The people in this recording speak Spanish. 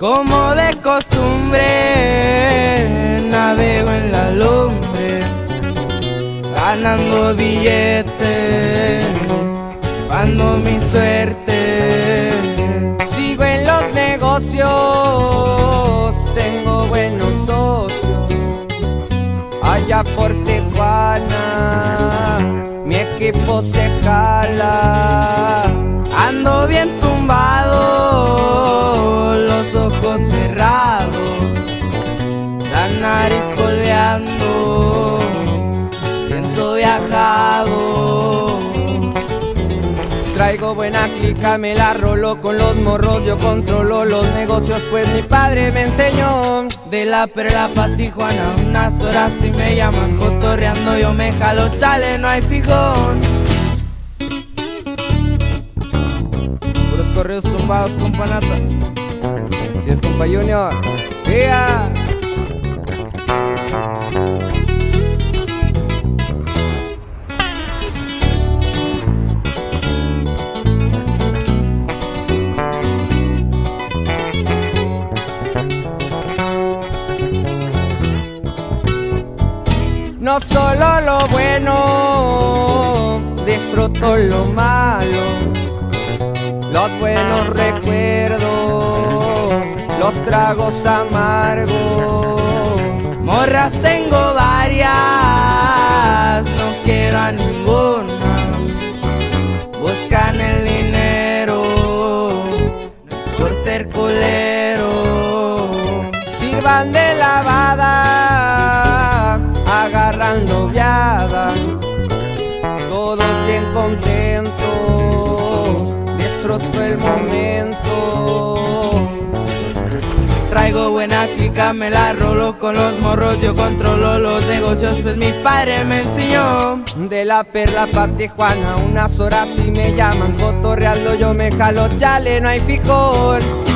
Como de costumbre, navego en la lumbre, ganando billetes, dando mi suerte. Sigo en los negocios, tengo buenos socios. Allá por Tijuana, mi equipo se jala. La nariz polveando, siento viajado. Traigo buena clica, me la rolo con los morros, yo controlo los negocios, pues mi padre me enseñó. De la perla pa' Tijuana, unas horas y me llaman cotorreando, yo me jalo, chale, no hay fijón. Puros correos tumbados con panata. Si es compa Junior, ¡Vía! No solo lo bueno, disfruto lo malo, los buenos recuerdos, los tragos amargos. Morras tengo varias, disfruto el momento. Traigo buena clica, me la rolo con los morros, yo controlo los negocios, pues mi padre me enseñó. De la perla pa' Tijuana, unas horas y me llaman cotorreando, yo me jalo, chale, no hay fijón.